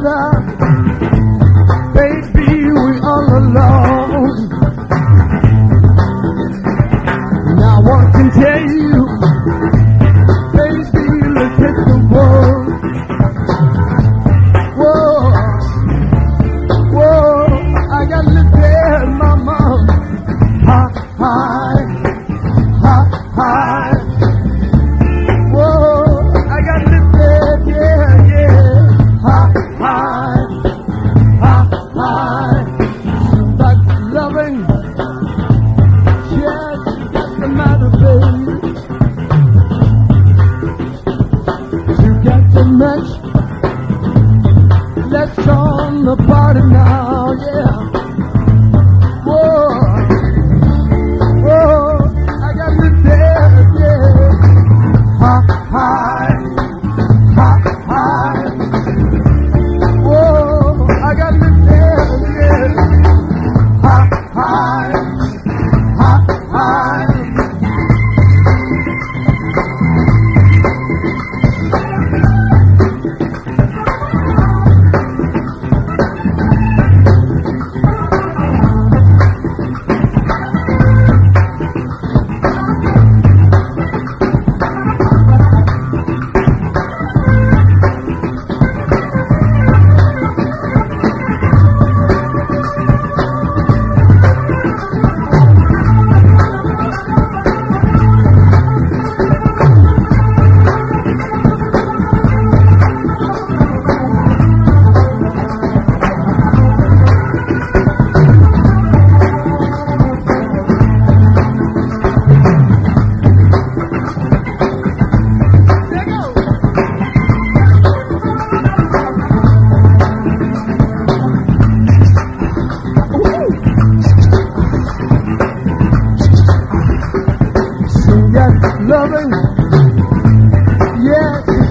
together. Baby, we all alone. Now I can tell you, baby, let's the. Whoa, whoa, I got lifted, mama. High, high, high, high. Let's on the party now, yeah.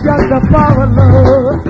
just to follow.